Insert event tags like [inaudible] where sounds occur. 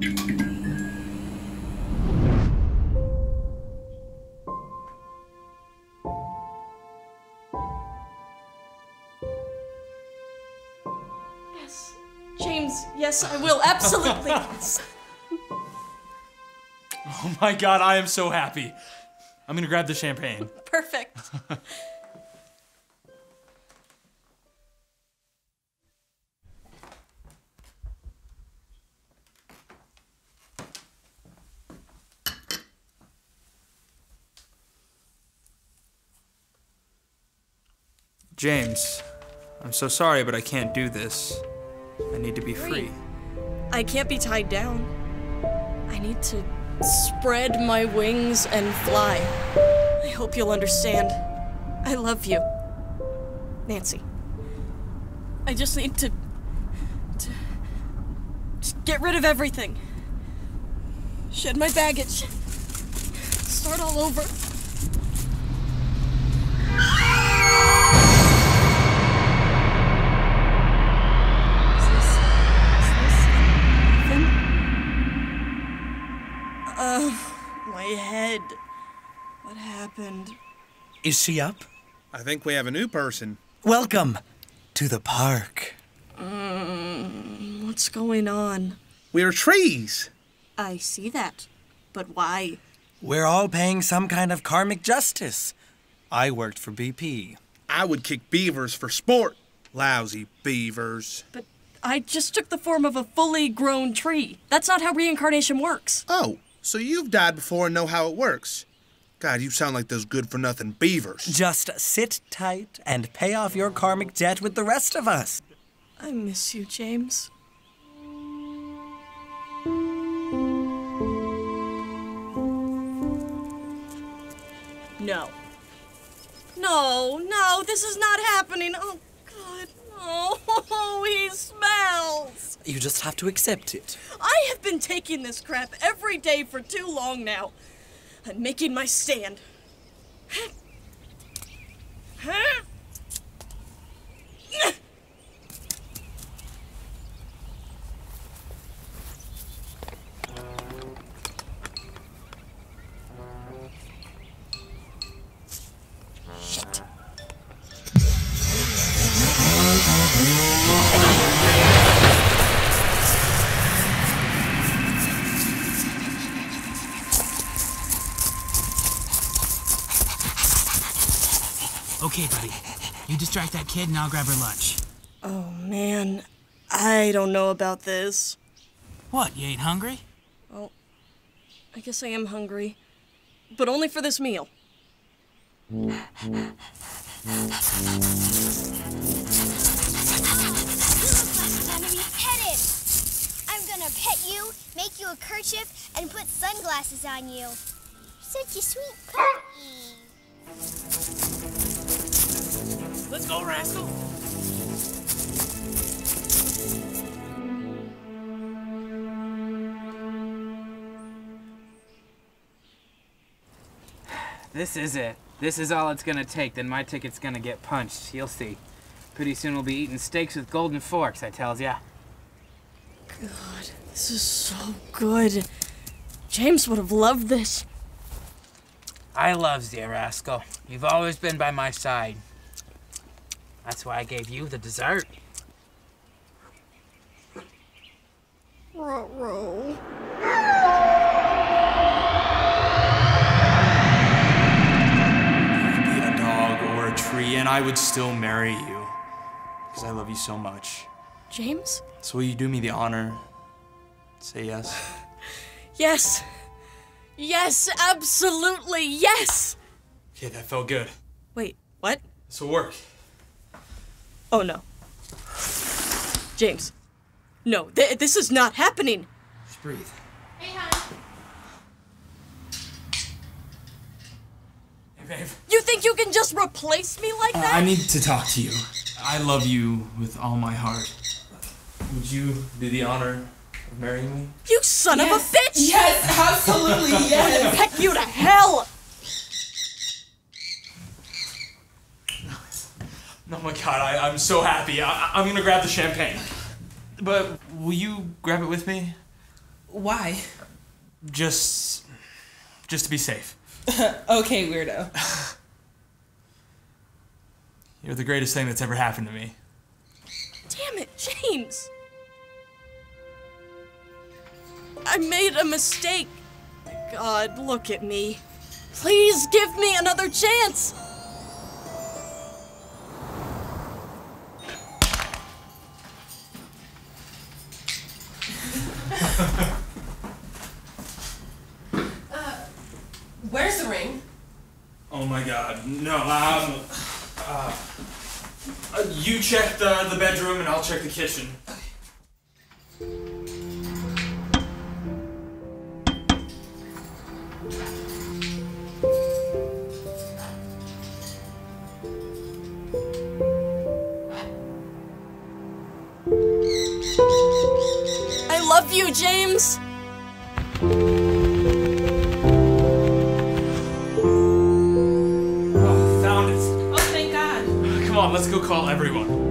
Yes. James, yes, I will. Absolutely. yes. [laughs] Oh my god, I am so happy. I'm gonna grab the champagne. Perfect. [laughs] James, I'm so sorry, but I can't do this. I need to be free. I can't be tied down. I need to spread my wings and fly. I hope you'll understand. I love you. Nancy. I just need to. to. just get rid of everything. Shed my baggage. Start all over. Happened? Is she up? I think we have a new person. Welcome to the park. Mm, what's going on? We're trees. I see that. But why? We're all paying some kind of karmic justice. I worked for BP. I would kick beavers for sport. Lousy beavers. But I just took the form of a fully grown tree. That's not how reincarnation works. Oh, so you've died before and know how it works. God, you sound like those good for nothing beavers. Just sit tight and pay off your karmic debt with the rest of us. I miss you, James. No. No, no, this is not happening. Oh, God. Oh, [laughs] he smells. You just have to accept it. I have been taking this crap every day for too long now. I'm making my stand. Huh? Okay, buddy. You distract that kid and I'll grab her lunch. Oh man, I don't know about this. What, you ain't hungry? Well, I guess I am hungry. But only for this meal. Gonna be petted. I'm gonna pet you, make you a kerchief, and put sunglasses on you. Such a sweet puppy. Let's go, rascal. This is it. This is all it's gonna take, then my ticket's gonna get punched. You'll see. Pretty soon we'll be eating steaks with golden forks, I tells ya. God, this is so good. James would have loved this. I loves you, rascal. You've always been by my side. That's why I gave you the dessert. Ruh-roh. You could be a dog or a tree, and I would still marry you. Because I love you so much. James? So will you do me the honor? Say yes. [laughs] Yes. Yes, absolutely, yes! Okay, that felt good. Wait, what? This will work. Oh no. James. No, th- this is not happening. Just breathe. Hey, hon. Hey, babe. You think you can just replace me like Uh, that? I need to talk to you. I love you with all my heart. Would you do the honor of marrying me? You son of a bitch! Yes, absolutely, [laughs] yes. Heck you to hell! Oh my god, I, I'm so happy. I, I'm gonna grab the champagne. But will you grab it with me? Why? Just. just to be safe. [laughs] Okay, weirdo. [sighs] You're the greatest thing that's ever happened to me. Damn it, James! I made a mistake. God, look at me. Please give me another chance! Where's the ring? Oh my god. No, um. Uh, uh, you check the, the bedroom and I'll check the kitchen. I love you, James! Let's go call everyone.